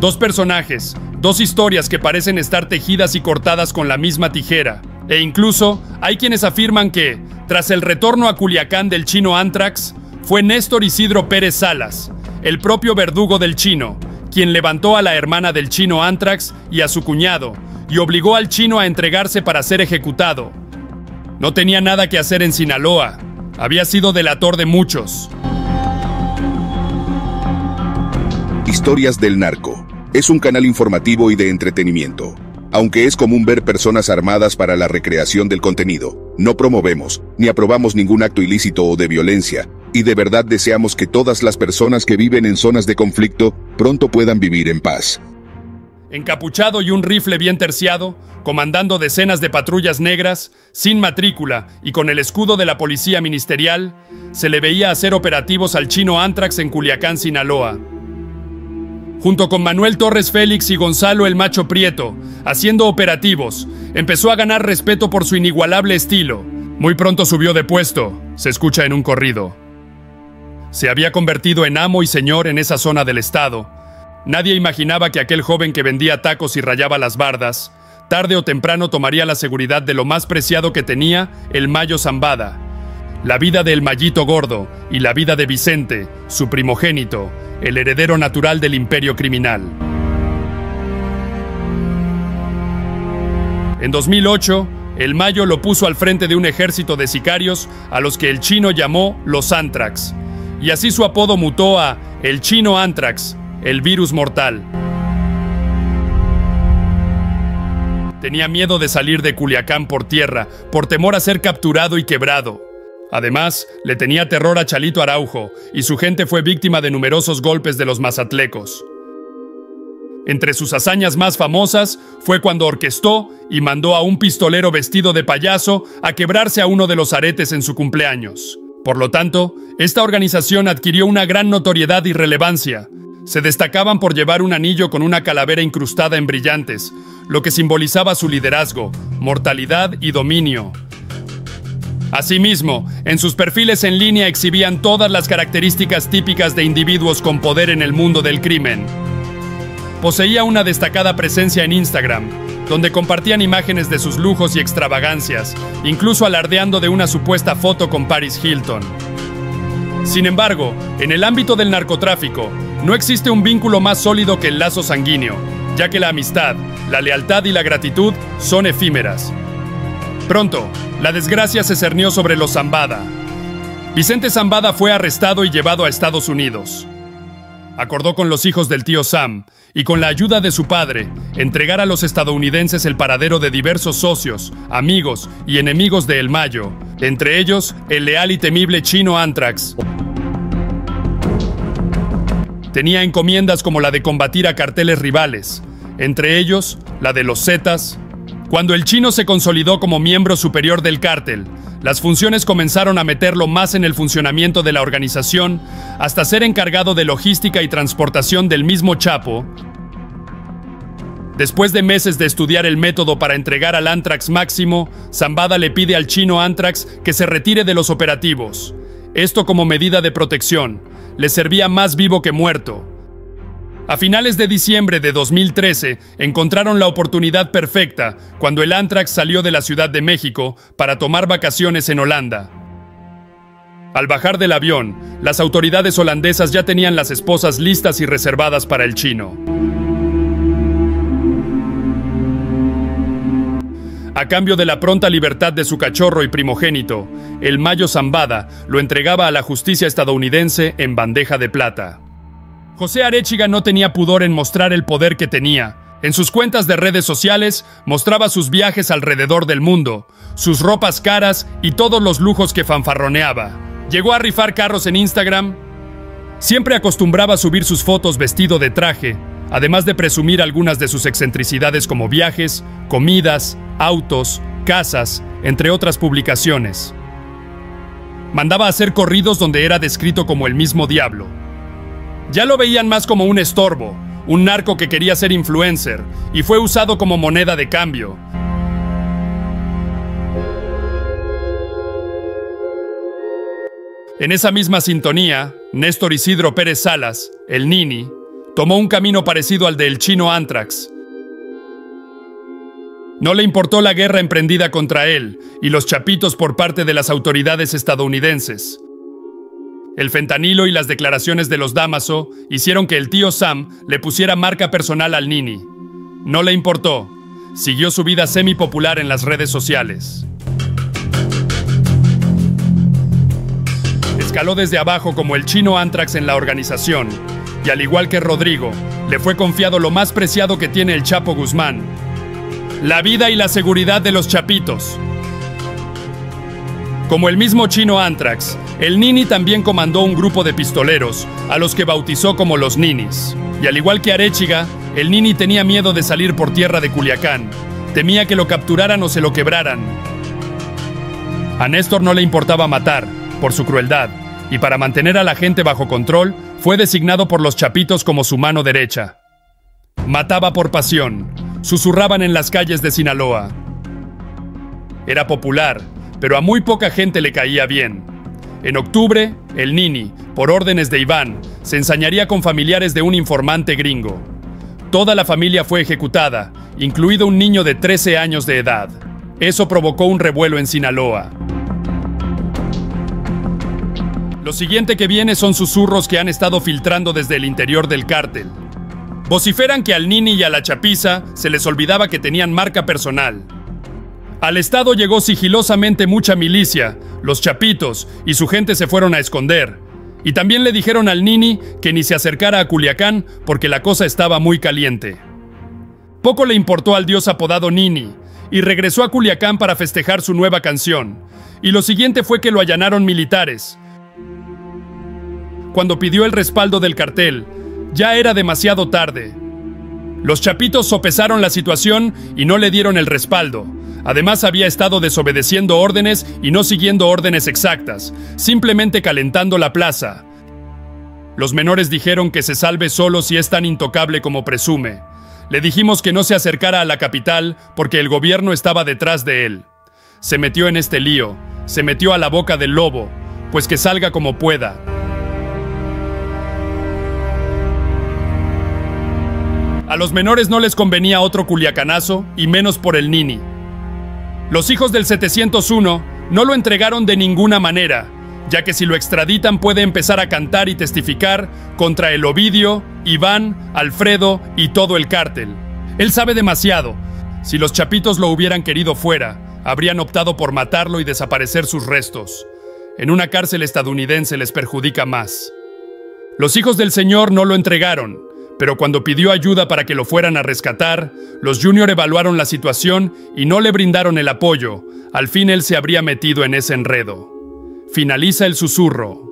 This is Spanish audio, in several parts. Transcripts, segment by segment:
Dos personajes, dos historias que parecen estar tejidas y cortadas con la misma tijera. E incluso hay quienes afirman que, tras el retorno a Culiacán del chino Antrax, fue Néstor Isidro Pérez Salas, el propio verdugo del chino, quien levantó a la hermana del chino Antrax y a su cuñado, y obligó al chino a entregarse para ser ejecutado. No tenía nada que hacer en Sinaloa, había sido delator de muchos. Historias del Narco. Es un canal informativo y de entretenimiento. Aunque es común ver personas armadas para la recreación del contenido, no promovemos ni aprobamos ningún acto ilícito o de violencia, y de verdad deseamos que todas las personas que viven en zonas de conflicto pronto puedan vivir en paz. Encapuchado y un rifle bien terciado, comandando decenas de patrullas negras, sin matrícula y con el escudo de la policía ministerial, se le veía hacer operativos al chino Antrax en Culiacán, Sinaloa. Junto con Manuel Torres Félix y Gonzalo el Macho Prieto, haciendo operativos, empezó a ganar respeto por su inigualable estilo. Muy pronto subió de puesto, se escucha en un corrido. Se había convertido en amo y señor en esa zona del estado. Nadie imaginaba que aquel joven que vendía tacos y rayaba las bardas, tarde o temprano tomaría la seguridad de lo más preciado que tenía, el Mayo Zambada. La vida del Mayito Gordo y la vida de Vicente, su primogénito, el heredero natural del imperio criminal. En 2008, el Mayo lo puso al frente de un ejército de sicarios a los que el chino llamó los Antrax, y así su apodo mutó a el chino Antrax, el virus mortal. Tenía miedo de salir de Culiacán por tierra, por temor a ser capturado y quebrado. Además, le tenía terror a Chalito Araujo, y su gente fue víctima de numerosos golpes de los mazatlecos. Entre sus hazañas más famosas fue cuando orquestó y mandó a un pistolero vestido de payaso a quebrarse a uno de los aretes en su cumpleaños. Por lo tanto, esta organización adquirió una gran notoriedad y relevancia. Se destacaban por llevar un anillo con una calavera incrustada en brillantes, lo que simbolizaba su liderazgo, mortalidad y dominio. Asimismo, en sus perfiles en línea exhibían todas las características típicas de individuos con poder en el mundo del crimen. Poseía una destacada presencia en Instagram, donde compartían imágenes de sus lujos y extravagancias, incluso alardeando de una supuesta foto con Paris Hilton. Sin embargo, en el ámbito del narcotráfico, no existe un vínculo más sólido que el lazo sanguíneo, ya que la amistad, la lealtad y la gratitud son efímeras. Pronto, la desgracia se cernió sobre los Zambada. Vicente Zambada fue arrestado y llevado a Estados Unidos. Acordó con los hijos del tío Sam y con la ayuda de su padre entregar a los estadounidenses el paradero de diversos socios, amigos y enemigos de El Mayo, entre ellos el leal y temible chino Antrax. Tenía encomiendas como la de combatir a carteles rivales, entre ellos la de los Zetas, cuando el chino se consolidó como miembro superior del cártel, las funciones comenzaron a meterlo más en el funcionamiento de la organización, hasta ser encargado de logística y transportación del mismo Chapo. Después de meses de estudiar el método para entregar al Antrax máximo, Zambada le pide al chino Antrax que se retire de los operativos. Esto como medida de protección. Le servía más vivo que muerto. A finales de diciembre de 2013 encontraron la oportunidad perfecta cuando el Antrax salió de la Ciudad de México para tomar vacaciones en Holanda. Al bajar del avión, las autoridades holandesas ya tenían las esposas listas y reservadas para el chino. A cambio de la pronta libertad de su cachorro y primogénito, el Mayo Zambada lo entregaba a la justicia estadounidense en bandeja de plata. José Arechiga no tenía pudor en mostrar el poder que tenía. En sus cuentas de redes sociales mostraba sus viajes alrededor del mundo, sus ropas caras y todos los lujos que fanfarroneaba. Llegó a rifar carros en Instagram. Siempre acostumbraba a subir sus fotos vestido de traje, además de presumir algunas de sus excentricidades como viajes, comidas, autos, casas, entre otras publicaciones. Mandaba hacer corridos donde era descrito como el mismo diablo. Ya lo veían más como un estorbo, un narco que quería ser influencer, y fue usado como moneda de cambio. En esa misma sintonía, Néstor Isidro Pérez Salas, el Nini, tomó un camino parecido al del chino Anthrax. No le importó la guerra emprendida contra él y los chapitos por parte de las autoridades estadounidenses. El fentanilo y las declaraciones de los Damaso hicieron que el tío Sam le pusiera marca personal al Nini. No le importó. Siguió su vida semi-popular en las redes sociales. Escaló desde abajo como el chino Antrax en la organización, y al igual que Rodrigo, le fue confiado lo más preciado que tiene el Chapo Guzmán, la vida y la seguridad de los chapitos. Como el mismo chino Antrax, el Nini también comandó un grupo de pistoleros, a los que bautizó como los Ninis. Y al igual que Arechiga, el Nini tenía miedo de salir por tierra de Culiacán. Temía que lo capturaran o se lo quebraran. A Néstor no le importaba matar, por su crueldad, y para mantener a la gente bajo control, fue designado por los chapitos como su mano derecha. Mataba por pasión, susurraban en las calles de Sinaloa. Era popular, pero a muy poca gente le caía bien. En octubre, el Nini, por órdenes de Iván, se ensañaría con familiares de un informante gringo. Toda la familia fue ejecutada, incluido un niño de 13 años de edad. Eso provocó un revuelo en Sinaloa. Lo siguiente que viene son susurros que han estado filtrando desde el interior del cártel. Vociferan que al Nini y a la Chapiza se les olvidaba que tenían marca personal, al estado llegó sigilosamente mucha milicia, los chapitos, y su gente se fueron a esconder. Y también le dijeron al Nini que ni se acercara a Culiacán porque la cosa estaba muy caliente. Poco le importó al dios apodado Nini, y regresó a Culiacán para festejar su nueva canción. Y lo siguiente fue que lo allanaron militares. Cuando pidió el respaldo del cartel, ya era demasiado tarde. Los chapitos sopesaron la situación y no le dieron el respaldo. Además había estado desobedeciendo órdenes y no siguiendo órdenes exactas, simplemente calentando la plaza. Los menores dijeron que se salve solo si es tan intocable como presume. Le dijimos que no se acercara a la capital porque el gobierno estaba detrás de él. Se metió en este lío, se metió a la boca del lobo, pues que salga como pueda. A los menores no les convenía otro culiacanazo, y menos por el Nini. Los hijos del 701 no lo entregaron de ninguna manera, ya que si lo extraditan puede empezar a cantar y testificar contra el Ovidio, Iván, Alfredo y todo el cártel. Él sabe demasiado. Si los chapitos lo hubieran querido fuera, habrían optado por matarlo y desaparecer sus restos. En una cárcel estadounidense les perjudica más. Los hijos del Señor no lo entregaron, pero cuando pidió ayuda para que lo fueran a rescatar, los Junior evaluaron la situación y no le brindaron el apoyo. Al fin él se habría metido en ese enredo. Finaliza el susurro.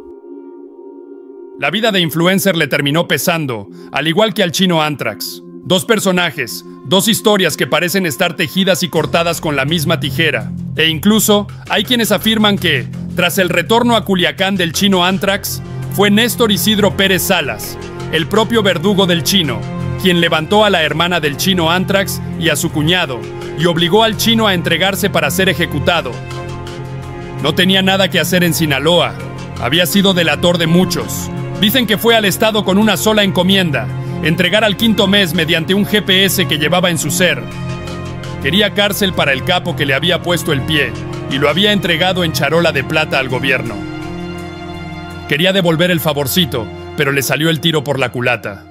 La vida de influencer le terminó pesando, al igual que al chino Antrax. Dos personajes, dos historias que parecen estar tejidas y cortadas con la misma tijera. E incluso hay quienes afirman que, tras el retorno a Culiacán del chino Antrax, fue Néstor Isidro Pérez Salas, el propio verdugo del chino, quien levantó a la hermana del chino Antrax y a su cuñado, y obligó al chino a entregarse para ser ejecutado. No tenía nada que hacer en Sinaloa, había sido delator de muchos. Dicen que fue al Estado con una sola encomienda, entregar al quinto mes mediante un GPS que llevaba en su ser. Quería cárcel para el capo que le había puesto el pie, y lo había entregado en charola de plata al gobierno. Quería devolver el favorcito, pero le salió el tiro por la culata.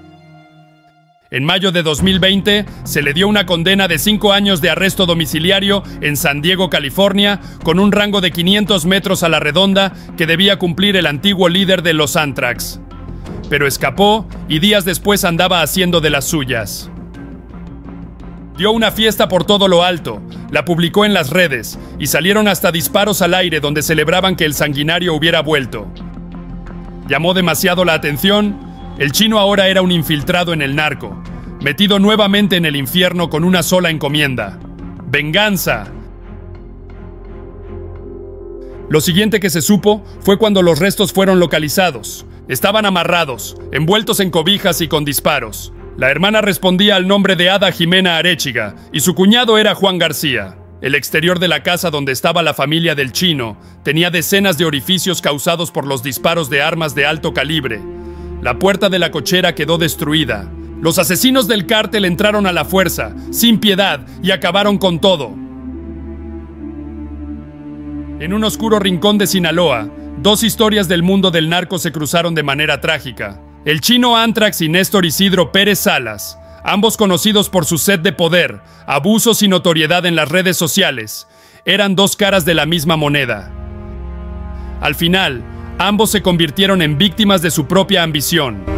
En mayo de 2020 se le dio una condena de cinco años de arresto domiciliario en San Diego, California, con un rango de 500 metros a la redonda que debía cumplir el antiguo líder de los Antrax. Pero escapó y días después andaba haciendo de las suyas. Dio una fiesta por todo lo alto, la publicó en las redes y salieron hasta disparos al aire donde celebraban que el sanguinario hubiera vuelto. Llamó demasiado la atención. El chino ahora era un infiltrado en el narco, metido nuevamente en el infierno con una sola encomienda. Venganza. Lo siguiente que se supo fue cuando los restos fueron localizados. Estaban amarrados, envueltos en cobijas y con disparos. La hermana respondía al nombre de Ada Jimena Arechiga y su cuñado era Juan García. El exterior de la casa donde estaba la familia del chino tenía decenas de orificios causados por los disparos de armas de alto calibre. La puerta de la cochera quedó destruida. Los asesinos del cártel entraron a la fuerza, sin piedad, y acabaron con todo. En un oscuro rincón de Sinaloa, dos historias del mundo del narco se cruzaron de manera trágica. El chino Antrax y Néstor Isidro Pérez Salas, ambos conocidos por su sed de poder, abusos y notoriedad en las redes sociales, eran dos caras de la misma moneda. Al final, ambos se convirtieron en víctimas de su propia ambición.